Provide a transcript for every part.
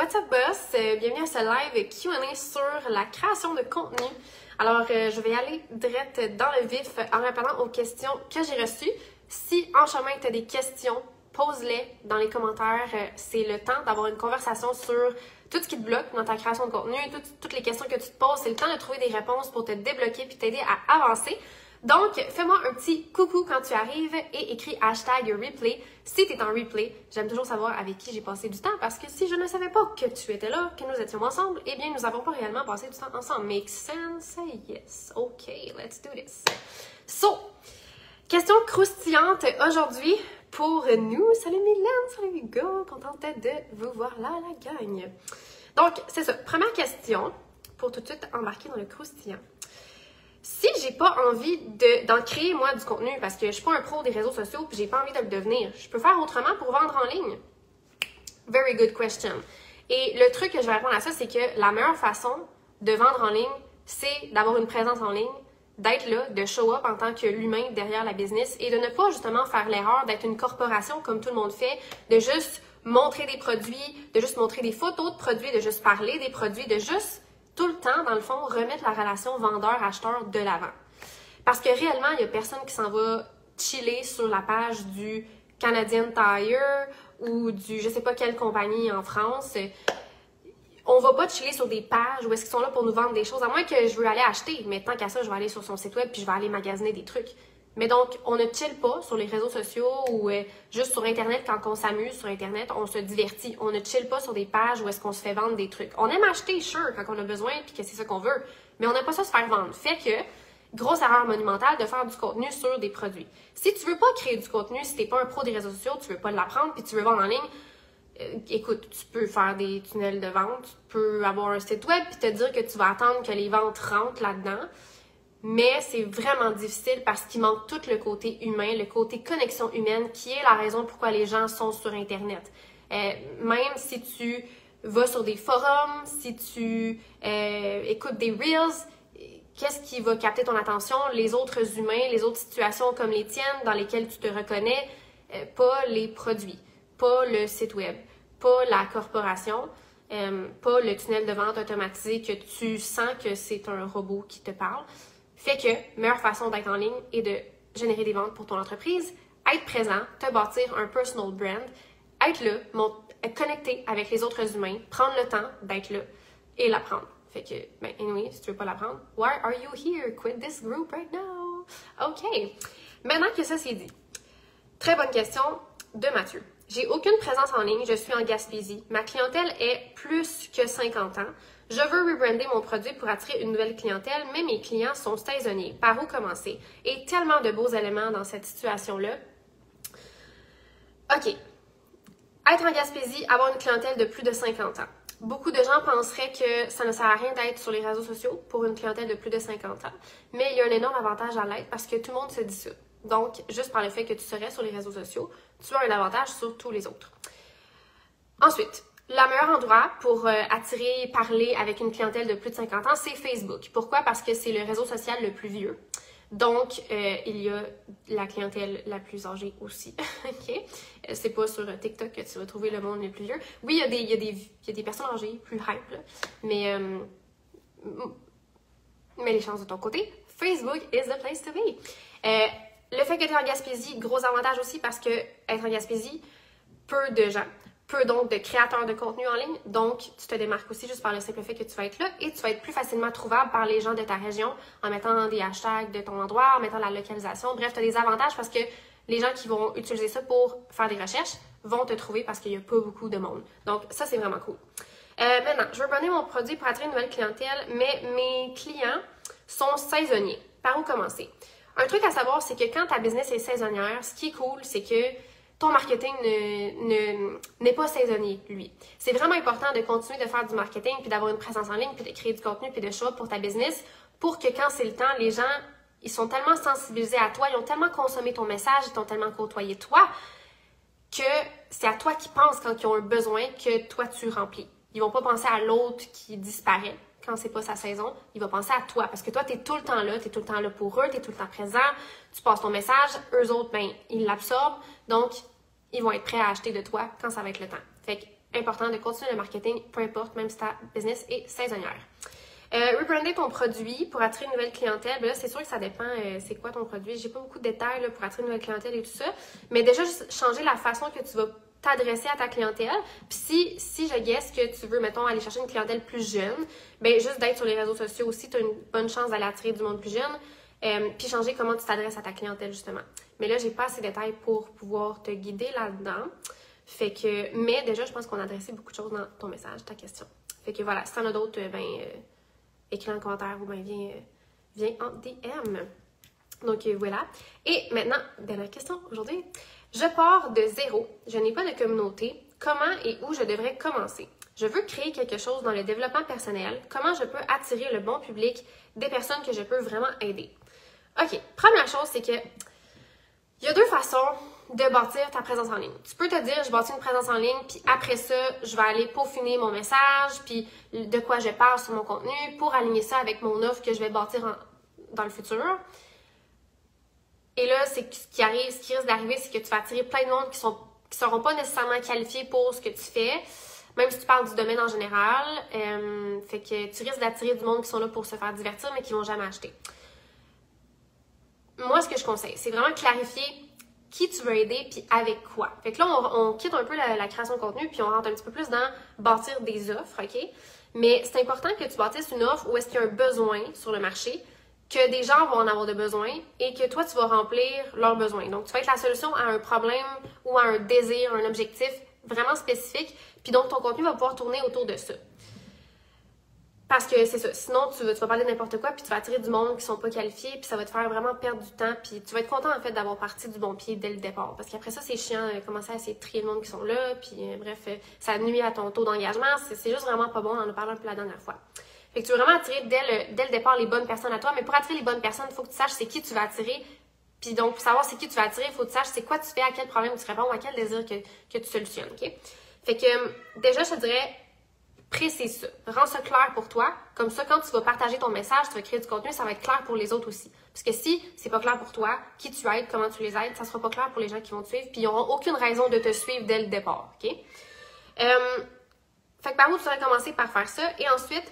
What's up boss? Euh, bienvenue à ce live Q&A sur la création de contenu. Alors, euh, je vais aller direct dans le vif en répondant aux questions que j'ai reçues. Si en chemin tu as des questions, pose-les dans les commentaires. Euh, c'est le temps d'avoir une conversation sur tout ce qui te bloque dans ta création de contenu, toutes les questions que tu te poses. C'est le temps de trouver des réponses pour te débloquer puis t'aider à avancer. Donc, fais-moi un petit coucou quand tu arrives et écris hashtag replay si tu es en replay. J'aime toujours savoir avec qui j'ai passé du temps parce que si je ne savais pas que tu étais là, que nous étions ensemble, eh bien, nous n'avons pas réellement passé du temps ensemble. Make sense? Yes. OK, let's do this. So, question croustillante aujourd'hui pour nous. Salut Mylène, salut Hugo, contente de vous voir là, la gagne. Donc, c'est ça. Première question pour tout de suite embarquer dans le croustillant si j'ai pas envie d'en créer moi du contenu parce que je suis pas un pro des réseaux sociaux puis j'ai pas envie de le devenir, je peux faire autrement pour vendre en ligne? Very good question. Et le truc que je vais répondre à ça, c'est que la meilleure façon de vendre en ligne, c'est d'avoir une présence en ligne, d'être là, de show up en tant que l'humain derrière la business et de ne pas justement faire l'erreur d'être une corporation comme tout le monde fait, de juste montrer des produits, de juste montrer des photos de produits, de juste parler des produits, de juste tout le temps, dans le fond, remettre la relation vendeur-acheteur de l'avant. Parce que réellement, il n'y a personne qui s'en va chiller sur la page du Canadian Tire ou du je sais pas quelle compagnie en France. On va pas chiller sur des pages où est-ce qu'ils sont là pour nous vendre des choses, à moins que je veux aller acheter. Mais tant qu'à ça, je vais aller sur son site web puis je vais aller magasiner des trucs. Mais donc, on ne chill pas sur les réseaux sociaux ou euh, juste sur Internet quand on s'amuse sur Internet, on se divertit. On ne chill pas sur des pages où est-ce qu'on se fait vendre des trucs. On aime acheter, sure, quand on a besoin puis que c'est ça qu'on veut, mais on n'aime pas ça se faire vendre. Fait que, grosse erreur monumentale de faire du contenu sur des produits. Si tu veux pas créer du contenu, si t'es pas un pro des réseaux sociaux, tu veux pas l'apprendre puis tu veux vendre en ligne, euh, écoute, tu peux faire des tunnels de vente, tu peux avoir un site web puis te dire que tu vas attendre que les ventes rentrent là-dedans mais c'est vraiment difficile parce qu'il manque tout le côté humain, le côté connexion humaine, qui est la raison pourquoi les gens sont sur Internet. Euh, même si tu vas sur des forums, si tu euh, écoutes des reels, qu'est-ce qui va capter ton attention? Les autres humains, les autres situations comme les tiennes dans lesquelles tu te reconnais, euh, pas les produits, pas le site web, pas la corporation. pas le tunnel de vente automatisé que tu sens que c'est un robot qui te parle. Fait que, meilleure façon d'être en ligne et de générer des ventes pour ton entreprise, être présent, te bâtir un personal brand, être là, être connecté avec les autres humains, prendre le temps d'être là et l'apprendre. Fait que, ben, anyway, si tu veux pas l'apprendre, why are you here? Quit this group right now. OK. Maintenant que ça c'est dit, très bonne question de Mathieu. J'ai aucune présence en ligne, je suis en Gaspésie. Ma clientèle est plus que 50 ans. Je veux rebrander mon produit pour attirer une nouvelle clientèle, mais mes clients sont saisonniers. Par où commencer? Et tellement de beaux éléments dans cette situation-là. OK. Être en Gaspésie, avoir une clientèle de plus de 50 ans. Beaucoup de gens penseraient que ça ne sert à rien d'être sur les réseaux sociaux pour une clientèle de plus de 50 ans. Mais il y a un énorme avantage à l'être parce que tout le monde se dit ça. Donc, juste par le fait que tu serais sur les réseaux sociaux, tu as un avantage sur tous les autres. Ensuite, le meilleur endroit pour euh, attirer, parler avec une clientèle de plus de 50 ans, c'est Facebook. Pourquoi? Parce que c'est le réseau social le plus vieux. Donc, euh, il y a la clientèle la plus âgée aussi. OK? Euh, c'est pas sur TikTok que tu vas trouver le monde le plus vieux. Oui, il y a des, y a des, y a des personnes âgées plus hype, mais, mais les chances de ton côté, Facebook is the place to be. le fait que tu es en Gaspésie, gros avantage aussi parce que être en Gaspésie, peu de gens peu donc de créateurs de contenu en ligne. Donc, tu te démarques aussi juste par le simple fait que tu vas être là et tu vas être plus facilement trouvable par les gens de ta région en mettant des hashtags de ton endroit, en mettant la localisation. Bref, tu as des avantages parce que les gens qui vont utiliser ça pour faire des recherches vont te trouver parce qu'il n'y a pas beaucoup de monde. Donc, ça, c'est vraiment cool. Euh, maintenant, je veux donner mon produit pour attirer une nouvelle clientèle, mais mes clients sont saisonniers. Par où commencer? Un truc à savoir, c'est que quand ta business est saisonnière, ce qui est cool, c'est que ton marketing n'est pas saisonnier, lui. C'est vraiment important de continuer de faire du marketing, puis d'avoir une présence en ligne, puis de créer du contenu, puis de show pour ta business, pour que quand c'est le temps, les gens, ils sont tellement sensibilisés à toi, ils ont tellement consommé ton message, ils t'ont tellement côtoyé toi, que c'est à toi qu'ils pensent quand ils ont un besoin que toi tu remplis. Ils vont pas penser à l'autre qui disparaît quand c'est pas sa saison, il va penser à toi parce que toi, tu es tout le temps là, tu es tout le temps là pour eux, tu es tout le temps présent, tu passes ton message, eux autres, ben, ils l'absorbent. Donc, ils vont être prêts à acheter de toi quand ça va être le temps. Fait que important de continuer le marketing, peu importe, même si ta business est saisonnière. Euh, rebrander ton produit pour attirer une nouvelle clientèle, ben là, c'est sûr que ça dépend euh, c'est quoi ton produit. J'ai pas beaucoup de détails pour attirer une nouvelle clientèle et tout ça. Mais déjà, juste changer la façon que tu vas t'adresser à ta clientèle. Puis si, si je guesse que tu veux, mettons, aller chercher une clientèle plus jeune, ben juste d'être sur les réseaux sociaux aussi, tu as une bonne chance d'aller attirer du monde plus jeune. Euh, puis changer comment tu t'adresses à ta clientèle, justement. Mais là, j'ai pas assez de détails pour pouvoir te guider là-dedans. Fait que, mais déjà, je pense qu'on a adressé beaucoup de choses dans ton message, ta question. Fait que voilà, si t'en as d'autres, ben, écris un commentaire ou bien viens, viens en DM. Donc euh, voilà. Et maintenant, dernière question aujourd'hui. Je pars de zéro. Je n'ai pas de communauté. Comment et où je devrais commencer? Je veux créer quelque chose dans le développement personnel. Comment je peux attirer le bon public, des personnes que je peux vraiment aider? OK. Première chose, c'est que il y a deux façons de bâtir ta présence en ligne. Tu peux te dire, je bâtis une présence en ligne, puis après ça, je vais aller peaufiner mon message, puis de quoi je parle sur mon contenu pour aligner ça avec mon offre que je vais bâtir dans le futur. Et là, c'est ce qui arrive, ce qui risque d'arriver, c'est que tu vas attirer plein de monde qui sont qui seront pas nécessairement qualifiés pour ce que tu fais, même si tu parles du domaine en général. Euh, fait que tu risques d'attirer du monde qui sont là pour se faire divertir, mais qui vont jamais acheter. Moi, ce que je conseille, c'est vraiment clarifier qui tu veux aider, puis avec quoi. Fait que là, on, quitte un peu la, création de contenu, puis on rentre un petit peu plus dans bâtir des offres, OK? Mais c'est important que tu bâtisses une offre où est-ce qu'il y a un besoin sur le marché, que des gens vont en avoir de besoin et que toi, tu vas remplir leurs besoins. Donc, tu vas être la solution à un problème ou à un désir, un objectif vraiment spécifique, puis donc ton contenu va pouvoir tourner autour de ça. Parce que c'est ça. Sinon, tu, vas, tu parler n'importe quoi, puis tu vas attirer du monde qui sont pas qualifiés, puis ça va te faire vraiment perdre du temps, puis tu vas être content en fait d'avoir parti du bon pied dès le départ. Parce qu'après ça, c'est chiant de commencer à essayer de trier le monde qui sont là, puis euh, bref, euh, ça nuit à ton taux d'engagement. C'est juste vraiment pas bon. On en a parlé un peu la dernière fois. Fait que tu veux vraiment attirer dès le, départ les bonnes personnes à toi, mais pour attirer les bonnes personnes, il faut que tu saches c'est qui tu vas attirer. Puis donc, pour savoir c'est qui tu vas attirer, il faut que tu saches c'est quoi tu fais, à quel problème tu réponds, à quel désir que, que tu solutionnes, OK? Fait que déjà, je te dirais, précise ça. Rends ça clair pour toi. Comme ça, quand tu vas partager ton message, tu vas créer du contenu, ça va être clair pour les autres aussi. Parce que si c'est pas clair pour toi, qui tu aides, comment tu les aides, ça sera pas clair pour les gens qui vont te suivre, puis ils n'auront aucune raison de te suivre dès le départ. OK? Euh, fait que par où tu devrais commencer par faire ça? Et ensuite,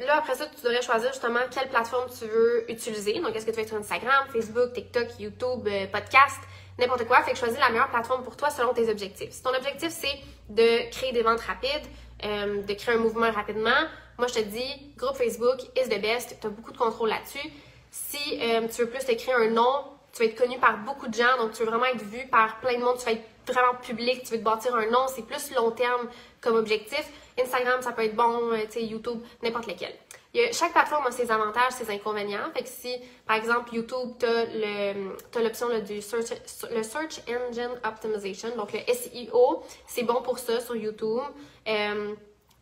là, après ça, tu devrais choisir justement quelle plateforme tu veux utiliser. Donc, est-ce que tu vas être sur Instagram, Facebook, TikTok, YouTube, euh, podcast, n'importe quoi. Fait que choisis la meilleure plateforme pour toi selon tes objectifs. Si ton objectif, c'est de créer des ventes rapides, euh, de créer un mouvement rapidement, moi, je te dis, groupe Facebook is the best. Tu as beaucoup de contrôle là-dessus. Si euh, tu veux plus te créer un nom, tu vas être connu par beaucoup de gens, donc tu veux vraiment être vu par plein de monde, tu vas être vraiment public, tu veux te bâtir un nom, c'est plus long terme comme objectif. Instagram, ça peut être bon, euh, tu sais, YouTube, n'importe lequel. Chaque plateforme a ses avantages, ses inconvénients. Fait que si, par exemple, YouTube, tu as l'option du search, le Search Engine Optimization, donc le SEO, c'est bon pour ça sur YouTube. Euh,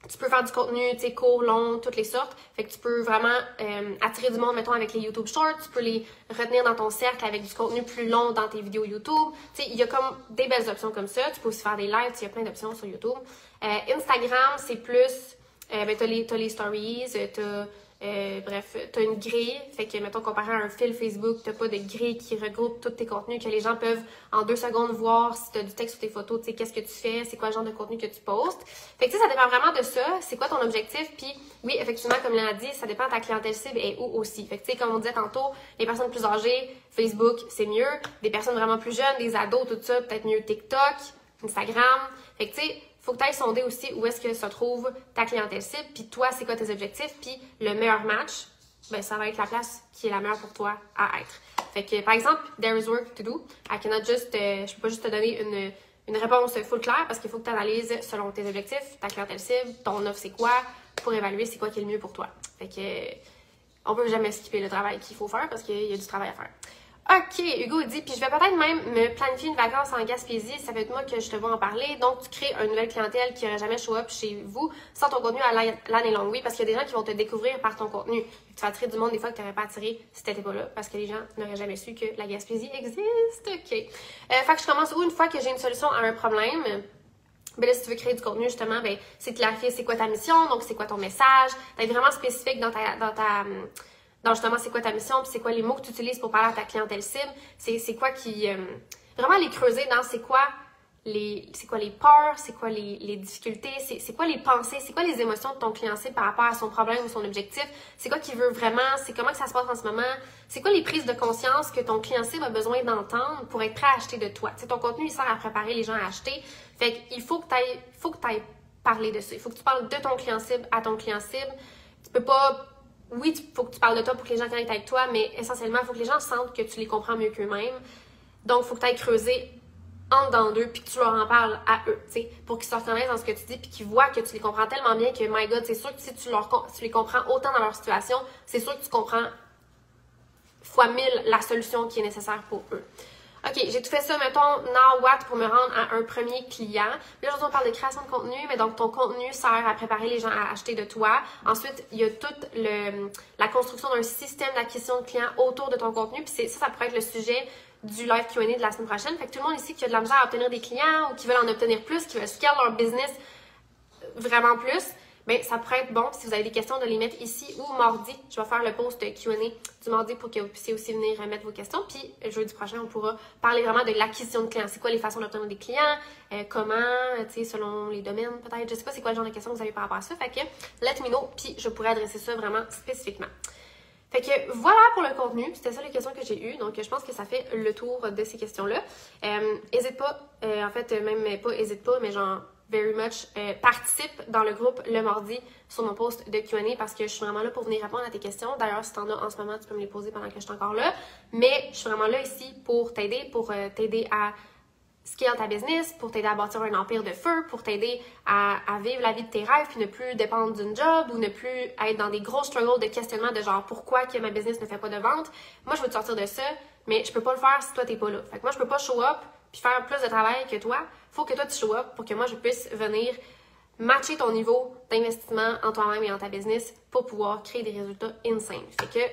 tu peux faire du contenu, tu sais, court, long, toutes les sortes. Fait que tu peux vraiment euh, attirer du monde, mettons, avec les YouTube Shorts. Tu peux les retenir dans ton cercle avec du contenu plus long dans tes vidéos YouTube. Tu sais, il y a comme des belles options comme ça. Tu peux aussi faire des lives, il y a plein d'options sur YouTube. Euh, Instagram, c'est plus, euh, ben, t'as les, les stories, t'as euh, bref, tu as une grille, fait que, mettons, comparé à un fil Facebook, tu pas de grille qui regroupe tous tes contenus, que les gens peuvent en deux secondes voir si tu as du texte ou tes photos, tu sais, qu'est-ce que tu fais, c'est quoi le genre de contenu que tu postes. Fait que, tu sais, ça dépend vraiment de ça, c'est quoi ton objectif, puis oui, effectivement, comme l'a dit, ça dépend de ta clientèle cible et où aussi. Fait que, tu sais, comme on disait tantôt, les personnes plus âgées, Facebook, c'est mieux. Des personnes vraiment plus jeunes, des ados, tout ça, peut-être mieux TikTok, Instagram. Fait que, tu sais, faut que tu ailles sonder aussi où est-ce que se trouve ta clientèle cible, puis toi, c'est quoi tes objectifs, puis le meilleur match, ben, ça va être la place qui est la meilleure pour toi à être. Fait que, par exemple, there is work to do. I cannot just, euh, je peux pas juste te donner une, une réponse full claire parce qu'il faut que tu analyses selon tes objectifs, ta clientèle cible, ton offre c'est quoi, pour évaluer c'est quoi qui est le mieux pour toi. Fait que, on peut jamais skipper le travail qu'il faut faire parce qu'il y a du travail à faire. OK, Hugo dit, puis je vais peut-être même me planifier une vacance en Gaspésie, ça fait être moi que je te vois en parler. Donc, tu crées une nouvelle clientèle qui n'aurait jamais show up chez vous sans ton contenu à l'année longue. Oui, parce qu'il y a des gens qui vont te découvrir par ton contenu. Tu vas attirer du monde des fois que tu n'aurais pas attiré si tu n'étais pas là, parce que les gens n'auraient jamais su que la Gaspésie existe. OK. Euh, fait que je commence où une fois que j'ai une solution à un problème. Ben là, si tu veux créer du contenu, justement, ben, c'est clarifier c'est quoi ta mission, donc c'est quoi ton message, d'être vraiment spécifique dans ta, dans ta, dans justement c'est quoi ta mission, puis c'est quoi les mots que tu utilises pour parler à ta clientèle cible, c'est quoi qui... Euh, vraiment les creuser dans c'est quoi les, c'est quoi les peurs, c'est quoi les, difficultés, c'est, quoi les pensées, c'est quoi les émotions de ton client cible par rapport à son problème ou son objectif, c'est quoi qu'il veut vraiment, c'est comment que ça se passe en ce moment, c'est quoi les prises de conscience que ton client cible a besoin d'entendre pour être prêt à acheter de toi? c'est ton contenu, il sert à préparer les gens à acheter. Fait qu'il faut que tu ailles, faut que tu parler de ça. Il faut que tu parles de ton client cible à ton client cible. Tu peux pas oui, il faut que tu parles de toi pour que les gens connectent avec toi, mais essentiellement, il faut que les gens sentent que tu les comprends mieux qu'eux-mêmes. Donc, il faut que tu ailles creuser en dedans d'eux, puis que tu leur en parles à eux, tu sais, pour qu'ils se reconnaissent dans ce que tu dis, puis qu'ils voient que tu les comprends tellement bien que, my God, c'est sûr que si tu, leur, tu les comprends autant dans leur situation, c'est sûr que tu comprends fois mille la solution qui est nécessaire pour eux. OK, j'ai tout fait ça, mettons, now what pour me rendre à un premier client. Là, aujourd'hui, on parle de création de contenu, mais donc ton contenu sert à préparer les gens à acheter de toi. Ensuite, il y a toute le, la construction d'un système d'acquisition de clients autour de ton contenu. Puis ça, ça pourrait être le sujet du live Q&A de la semaine prochaine. Fait que tout le monde ici qui a de la misère à obtenir des clients ou qui veulent en obtenir plus, qui veulent scale leur business vraiment plus, mais ça pourrait être bon si vous avez des questions de les mettre ici ou mardi. Je vais faire le post Q&A du mardi pour que vous puissiez aussi venir mettre vos questions. Puis jeudi prochain, on pourra parler vraiment de l'acquisition de clients. C'est quoi les façons d'obtenir des clients, euh, comment, tu sais, selon les domaines peut-être. Je sais pas c'est quoi le genre de questions que vous avez par rapport à ça. Fait que let me know, puis je pourrais adresser ça vraiment spécifiquement. Fait que voilà pour le contenu. C'était ça les questions que j'ai eues. Donc je pense que ça fait le tour de ces questions-là. Euh, hésite pas, euh, en fait, même pas hésite pas, mais genre very much euh, participe dans le groupe le mardi sur mon post de Q&A parce que je suis vraiment là pour venir répondre à tes questions. D'ailleurs, si t'en as en ce moment, tu peux me les poser pendant que je suis encore là. Mais je suis vraiment là ici pour t'aider, pour euh, t'aider à scale ta business, pour t'aider à bâtir un empire de feu, pour t'aider à, à, vivre la vie de tes rêves, puis ne plus dépendre d'une job ou ne plus être dans des gros struggles de questionnement de genre pourquoi que ma business ne fait pas de vente? Moi, je veux te sortir de ça, mais je peux pas le faire si toi t'es pas là. Fait que moi, je peux pas show up puis faire plus de travail que toi faut que toi tu show up pour que moi je puisse venir matcher ton niveau d'investissement en toi-même et en ta business pour pouvoir créer des résultats insane. Fait que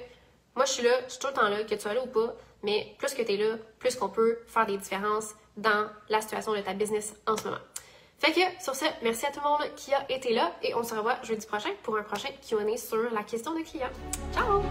moi je suis là, je suis tout le temps là, que tu sois là ou pas, mais plus que tu es là, plus qu'on peut faire des différences dans la situation de ta business en ce moment. Fait que sur ce, merci à tout le monde qui a été là et on se revoit jeudi prochain pour un prochain Q&A sur la question de client. Ciao!